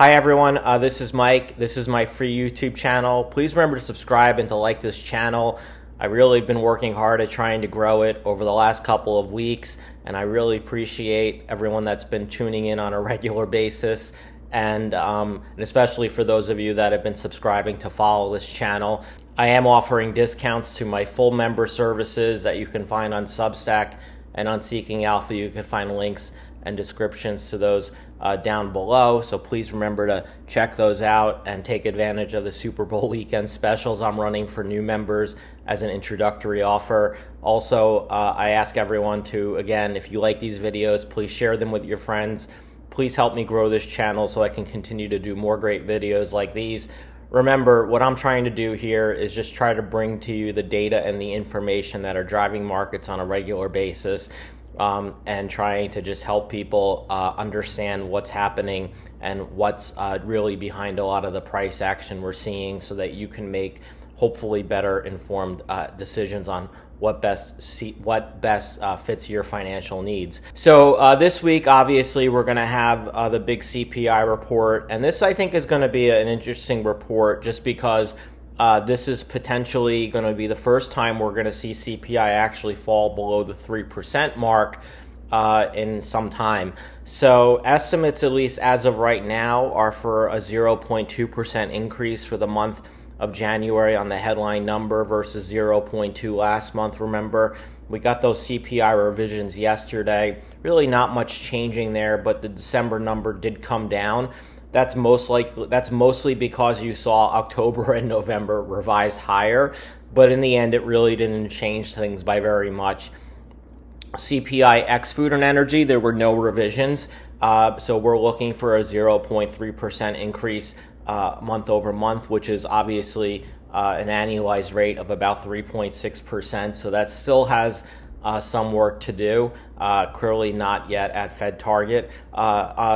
Hi everyone, uh, this is Mike. This is my free YouTube channel. Please remember to subscribe and to like this channel. I really been working hard at trying to grow it over the last couple of weeks, and I really appreciate everyone that's been tuning in on a regular basis. And, um, and especially for those of you that have been subscribing to follow this channel. I am offering discounts to my full member services that you can find on Substack and on Seeking Alpha. You can find links and descriptions to those uh, down below. So please remember to check those out and take advantage of the Super Bowl weekend specials I'm running for new members as an introductory offer. Also, uh, I ask everyone to, again, if you like these videos, please share them with your friends. Please help me grow this channel so I can continue to do more great videos like these. Remember, what I'm trying to do here is just try to bring to you the data and the information that are driving markets on a regular basis um, and trying to just help people uh, understand what's happening and what's uh, really behind a lot of the price action we're seeing so that you can make hopefully better informed uh, decisions on what best see, what best uh, fits your financial needs. So uh, this week, obviously, we're going to have uh, the big CPI report, and this I think is going to be an interesting report just because uh, this is potentially going to be the first time we're going to see CPI actually fall below the 3% mark uh, in some time. So, estimates, at least as of right now, are for a 0.2% increase for the month of January on the headline number versus 0.2 last month. Remember, we got those CPI revisions yesterday. Really, not much changing there, but the December number did come down that's most likely that's mostly because you saw October and November revise higher, but in the end it really didn't change things by very much. CPI X food and energy, there were no revisions. Uh, so we're looking for a 0.3% increase uh, month over month, which is obviously uh, an annualized rate of about 3.6%. So that still has uh, some work to do. Uh, clearly not yet at Fed target. Uh,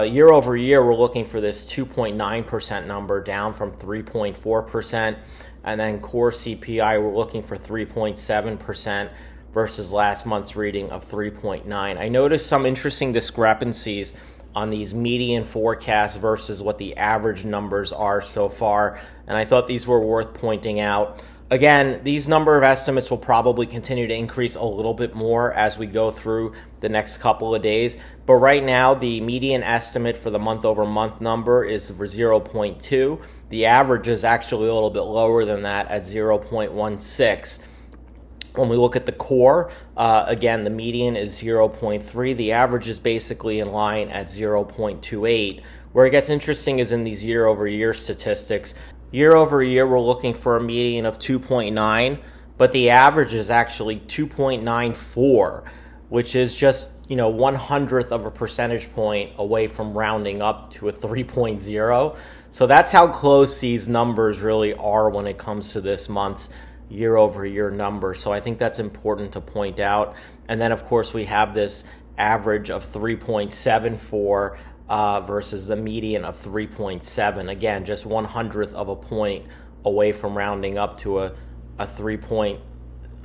uh year over year, we're looking for this 2.9% number down from 3.4%. And then core CPI, we're looking for 3.7% versus last month's reading of 3.9. I noticed some interesting discrepancies on these median forecasts versus what the average numbers are so far. And I thought these were worth pointing out. Again, these number of estimates will probably continue to increase a little bit more as we go through the next couple of days. But right now, the median estimate for the month over month number is for 0.2. The average is actually a little bit lower than that at 0.16. When we look at the core, uh, again, the median is 0.3. The average is basically in line at 0.28. Where it gets interesting is in these year over year statistics. Year over year, we're looking for a median of 2.9, but the average is actually 2.94, which is just you know one hundredth of a percentage point away from rounding up to a 3.0. So that's how close these numbers really are when it comes to this month's year over year number. So I think that's important to point out. And then of course we have this average of 3.74 uh, versus the median of 3.7. Again, just one hundredth of a point away from rounding up to a, a 3.8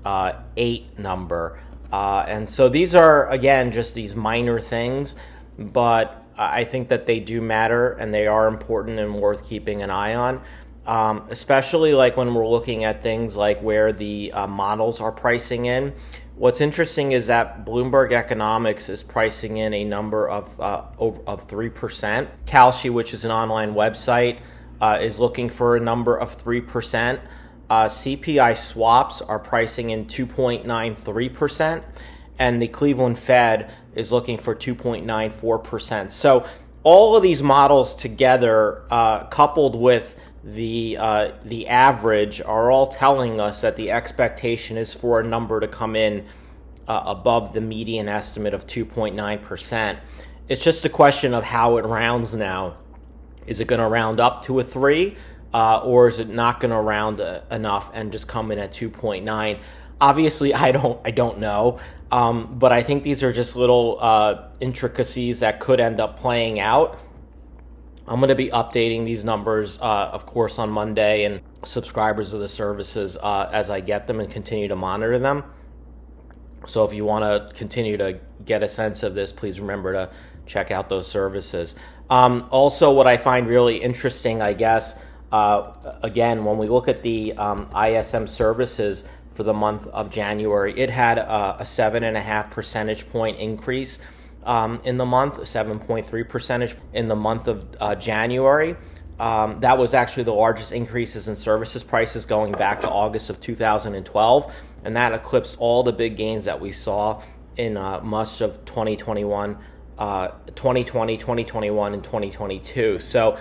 uh, number. Uh, and so these are, again, just these minor things, but I think that they do matter and they are important and worth keeping an eye on. Um, especially like when we're looking at things like where the uh, models are pricing in. What's interesting is that Bloomberg Economics is pricing in a number of uh, of three percent. Kalshi, which is an online website, uh, is looking for a number of three percent. Uh, CPI swaps are pricing in 2.93 percent, and the Cleveland Fed is looking for 2.94 percent. So all of these models together, uh, coupled with the uh, the average are all telling us that the expectation is for a number to come in uh, above the median estimate of 2.9%. It's just a question of how it rounds now. Is it going to round up to a 3 uh, or is it not going to round uh, enough and just come in at 2.9? Obviously, I don't I don't know. Um, but I think these are just little uh, intricacies that could end up playing out I'm going to be updating these numbers, uh, of course, on Monday and subscribers of the services uh, as I get them and continue to monitor them. So if you want to continue to get a sense of this, please remember to check out those services. Um, also, what I find really interesting, I guess, uh, again, when we look at the um, ISM services for the month of January, it had a, a seven and a half percentage point increase um, in the month, 7.3 percentage in the month of uh, January. Um, that was actually the largest increases in services prices going back to August of 2012, and that eclipsed all the big gains that we saw in uh, much of 2021, uh, 2020, 2021, and 2022. So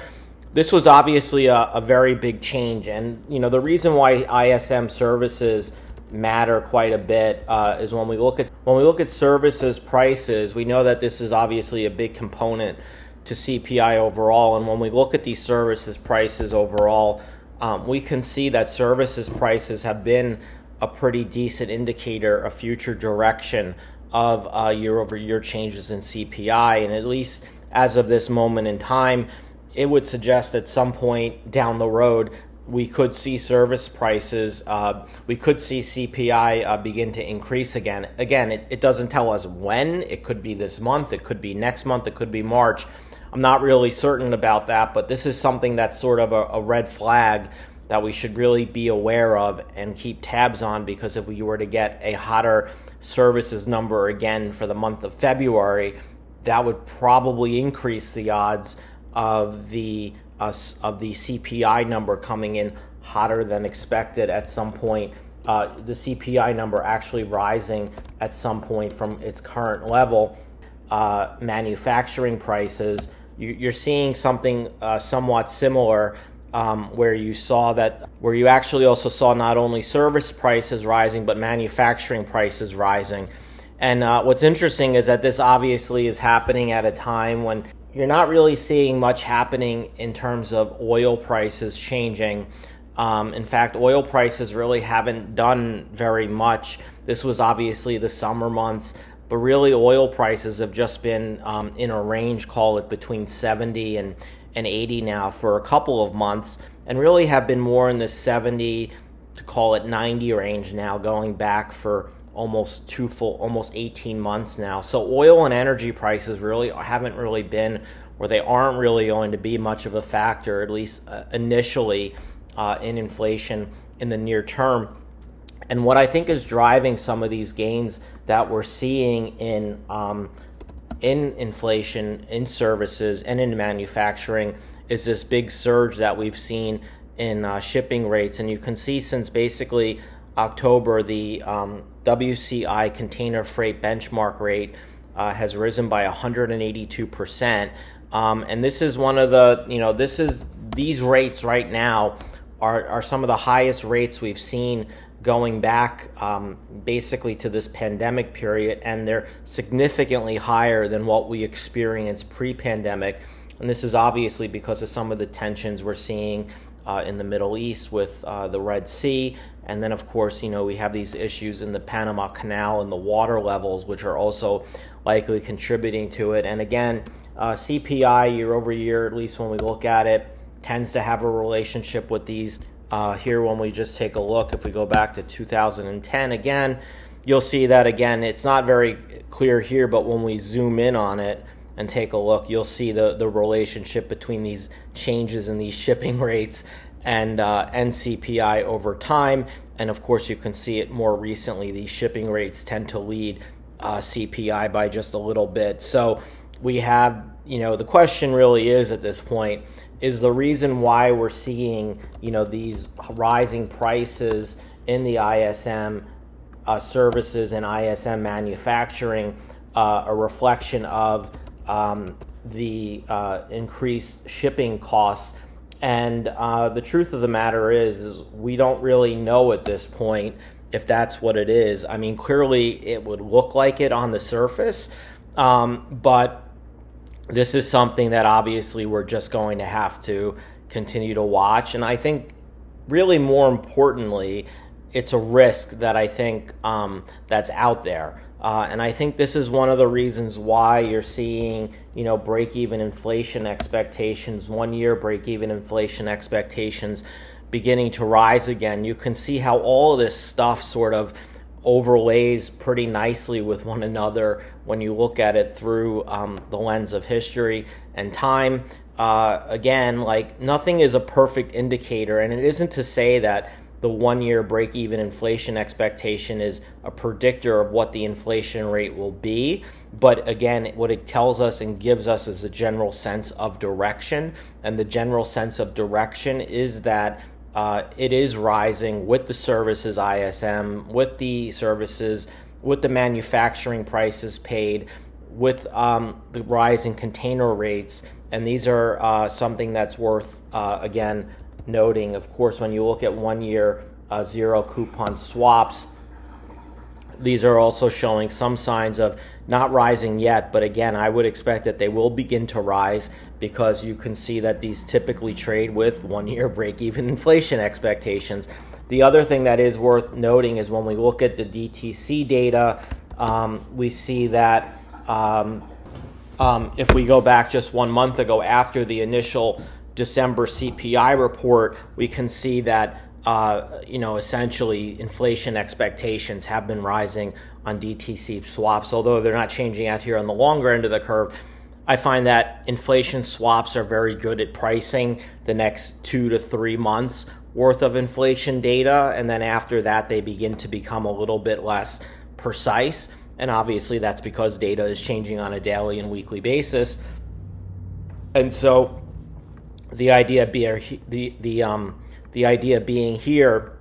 this was obviously a, a, very big change, and you know the reason why ISM services matter quite a bit uh, is when we look at when we look at services prices, we know that this is obviously a big component to CPI overall. And when we look at these services prices overall, um, we can see that services prices have been a pretty decent indicator of future direction of year over year changes in CPI. And at least as of this moment in time, it would suggest at some point down the road, we could see service prices, uh, we could see CPI uh, begin to increase again. Again, it, it doesn't tell us when. It could be this month, it could be next month, it could be March. I'm not really certain about that, but this is something that's sort of a, a red flag that we should really be aware of and keep tabs on because if we were to get a hotter services number again for the month of February, that would probably increase the odds of the uh, of the CPI number coming in hotter than expected at some point. Uh, the CPI number actually rising at some point from its current level uh, manufacturing prices, you, are seeing something uh, somewhat similar. Um, where you saw that, where you actually also saw not only service prices rising, but manufacturing prices rising. And uh, what's interesting is that this obviously is happening at a time when you're not really seeing much happening in terms of oil prices changing. Um, in fact, oil prices really haven't done very much. This was obviously the summer months but really oil prices have just been um, in a range, call it between 70 and, and 80 now for a couple of months, and really have been more in the 70 to call it 90 range now, going back for almost two full, almost 18 months now. So oil and energy prices really haven't really been, or they aren't really going to be much of a factor, at least uh, initially, uh, in inflation in the near term. And what I think is driving some of these gains that we're seeing in um, in inflation, in services, and in manufacturing is this big surge that we've seen in uh, shipping rates. And you can see since basically October, the um, WCI container freight benchmark rate uh, has risen by 182%. Um, and this is one of the, you know, this is these rates right now are, are some of the highest rates we've seen going back um, basically to this pandemic period, and they're significantly higher than what we experienced pre pandemic. And this is obviously because of some of the tensions we're seeing uh, in the Middle East with uh, the Red Sea. And then, of course, you know, we have these issues in the Panama Canal and the water levels, which are also likely contributing to it. And again, uh, CPI year over year, at least when we look at it, tends to have a relationship with these uh, here when we just take a look, if we go back to 2010 again, you'll see that again, it's not very clear here, but when we zoom in on it and take a look, you'll see the, the relationship between these changes in these shipping rates and uh, NCPI over time. And of course, you can see it more recently. These shipping rates tend to lead uh, CPI by just a little bit. So we have, you know, the question really is at this point is the reason why we're seeing you know these rising prices in the ISM uh, services and ISM manufacturing uh, a reflection of um, the uh, increased shipping costs. And uh, the truth of the matter is, is we don't really know at this point if that's what it is. I mean, clearly it would look like it on the surface, um, but this is something that obviously we're just going to have to continue to watch. And I think, really more importantly, it's a risk that I think um, that's out there. Uh, and I think this is one of the reasons why you're seeing, you know, break-even inflation expectations, one-year break-even inflation expectations beginning to rise again. You can see how all of this stuff sort of overlays pretty nicely with one another when you look at it through um, the lens of history and time. Uh, again, like nothing is a perfect indicator, and it isn't to say that the one year break even inflation expectation is a predictor of what the inflation rate will be. But again, what it tells us and gives us is a general sense of direction. And the general sense of direction is that uh, it is rising with the services ISM, with the services, with the manufacturing prices paid, with um, the in container rates. And these are uh, something that's worth, uh, again, noting, of course, when you look at one year uh, zero coupon swaps, these are also showing some signs of not rising yet, but again, I would expect that they will begin to rise because you can see that these typically trade with one year break even inflation expectations. The other thing that is worth noting is when we look at the DTC data, um, we see that um, um, if we go back just one month ago after the initial December CPI report, we can see that uh, you know essentially inflation expectations have been rising on DTC swaps, although they're not changing out here on the longer end of the curve. I find that inflation swaps are very good at pricing the next two to three months worth of inflation data, and then after that, they begin to become a little bit less precise. And obviously, that's because data is changing on a daily and weekly basis. And so, the idea being the the um the idea being here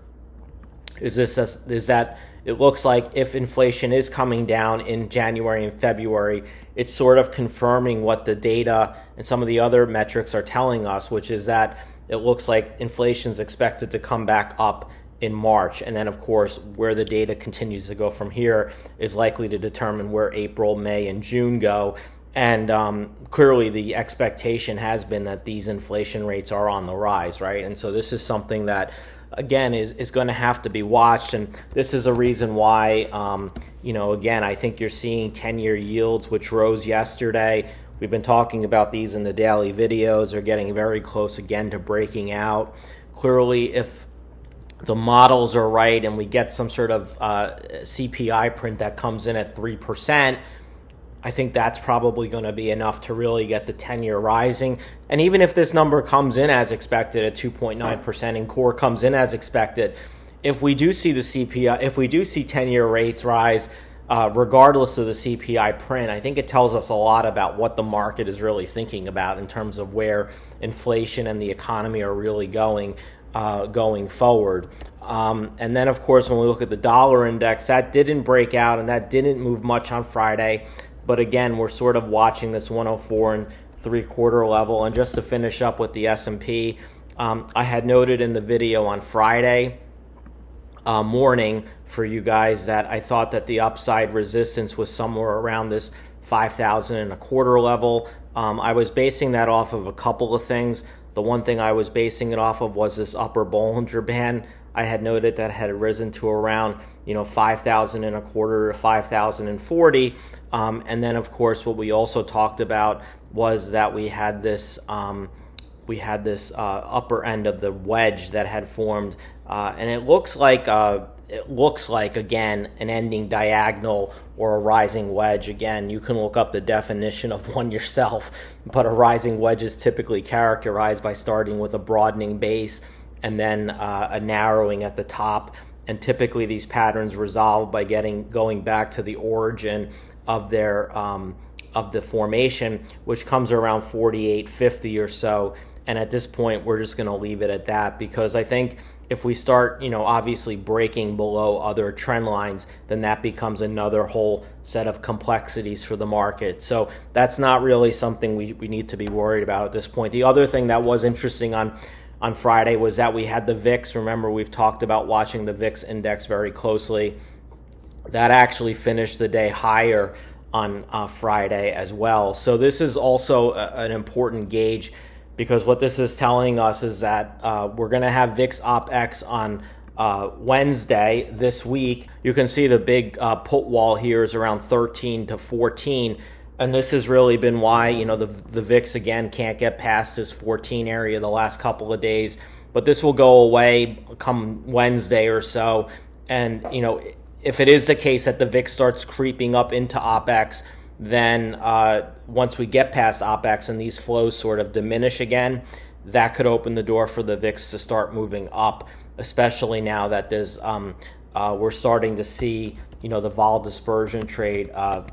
is this is that it looks like if inflation is coming down in January and February, it's sort of confirming what the data and some of the other metrics are telling us, which is that it looks like inflation is expected to come back up in March. And then, of course, where the data continues to go from here is likely to determine where April, May, and June go. And um, clearly, the expectation has been that these inflation rates are on the rise, right? And so, this is something that, again, is, is going to have to be watched. And this is a reason why, um, you know, again, I think you're seeing 10 year yields, which rose yesterday. We've been talking about these in the daily videos, are getting very close again to breaking out. Clearly, if the models are right and we get some sort of uh, CPI print that comes in at 3%, I think that's probably going to be enough to really get the 10 year rising. And even if this number comes in as expected at 2.9% and core comes in as expected, if we do see the CPI, if we do see 10 year rates rise, uh, regardless of the CPI print, I think it tells us a lot about what the market is really thinking about in terms of where inflation and the economy are really going uh, going forward. Um, and then, of course, when we look at the dollar index, that didn't break out and that didn't move much on Friday. But again, we're sort of watching this 104 and three quarter level. And just to finish up with the S&P, um, I had noted in the video on Friday uh, morning for you guys that I thought that the upside resistance was somewhere around this 5,000 and a quarter level. Um, I was basing that off of a couple of things. The one thing I was basing it off of was this upper Bollinger Band. I had noted that had risen to around, you know, 5,000 and a quarter to 5,040. Um, and then, of course, what we also talked about was that we had this um, we had this uh, upper end of the wedge that had formed, uh, and it looks like uh, it looks like again an ending diagonal or a rising wedge. Again, you can look up the definition of one yourself, but a rising wedge is typically characterized by starting with a broadening base and then uh, a narrowing at the top. And typically, these patterns resolve by getting going back to the origin of their um, of the formation, which comes around 4850 or so. And at this point, we're just going to leave it at that because I think if we start, you know, obviously breaking below other trend lines, then that becomes another whole set of complexities for the market. So that's not really something we, we need to be worried about at this point. The other thing that was interesting on on Friday was that we had the VIX. Remember, we've talked about watching the VIX index very closely that actually finished the day higher on uh, Friday as well. So this is also a, an important gauge because what this is telling us is that uh, we're going to have VIX OpX on uh, Wednesday this week. You can see the big uh, put wall here is around 13 to 14. And this has really been why, you know, the, the VIX again can't get past this 14 area the last couple of days. But this will go away come Wednesday or so. And, you know, if it is the case that the VIX starts creeping up into OPEX, then uh, once we get past OPEX and these flows sort of diminish again, that could open the door for the VIX to start moving up, especially now that there's um, uh, we're starting to see you know the vol dispersion trade uh,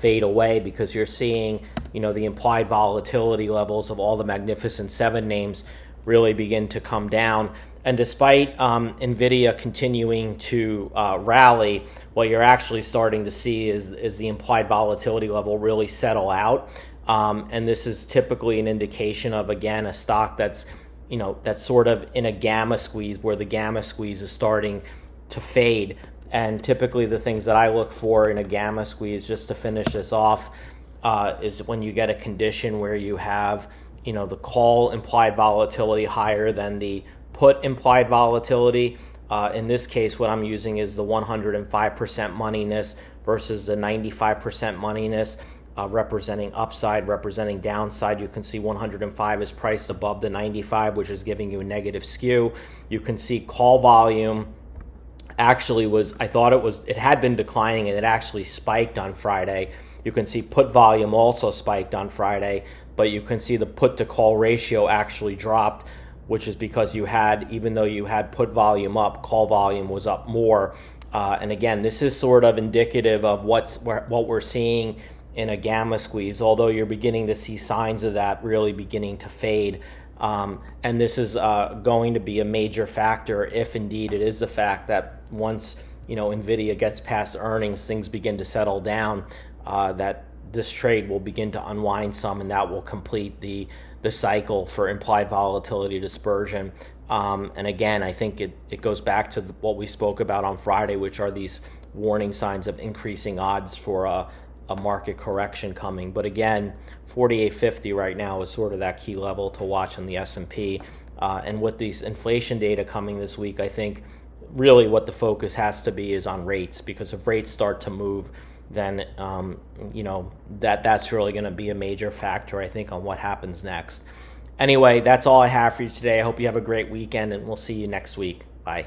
fade away because you're seeing you know the implied volatility levels of all the magnificent seven names really begin to come down. And despite um, NVIDIA continuing to uh, rally, what you're actually starting to see is, is the implied volatility level really settle out. Um, and this is typically an indication of, again, a stock that's, you know, that's sort of in a gamma squeeze where the gamma squeeze is starting to fade. And typically the things that I look for in a gamma squeeze, just to finish this off, uh, is when you get a condition where you have, you know, the call implied volatility higher than the put implied volatility. Uh, in this case, what I'm using is the 105% moneyness versus the 95% moneyness. Uh, representing upside, representing downside. You can see 105 is priced above the 95, which is giving you a negative skew. You can see call volume actually was, I thought it was, it had been declining and it actually spiked on Friday. You can see put volume also spiked on Friday, but you can see the put to call ratio actually dropped which is because you had, even though you had put volume up, call volume was up more. Uh, and again, this is sort of indicative of what's what we're seeing in a gamma squeeze, although you're beginning to see signs of that really beginning to fade. Um, and this is uh, going to be a major factor if indeed it is the fact that once you know Nvidia gets past earnings, things begin to settle down. Uh, that this trade will begin to unwind some, and that will complete the the cycle for implied volatility dispersion. Um, and again, I think it, it goes back to the, what we spoke about on Friday, which are these warning signs of increasing odds for a, a market correction coming. But again, 4850 right now is sort of that key level to watch in the S&P. Uh, and with these inflation data coming this week, I think really what the focus has to be is on rates because if rates start to move – then um, you know that that's really going to be a major factor, I think, on what happens next. Anyway, that's all I have for you today. I hope you have a great weekend, and we'll see you next week. Bye.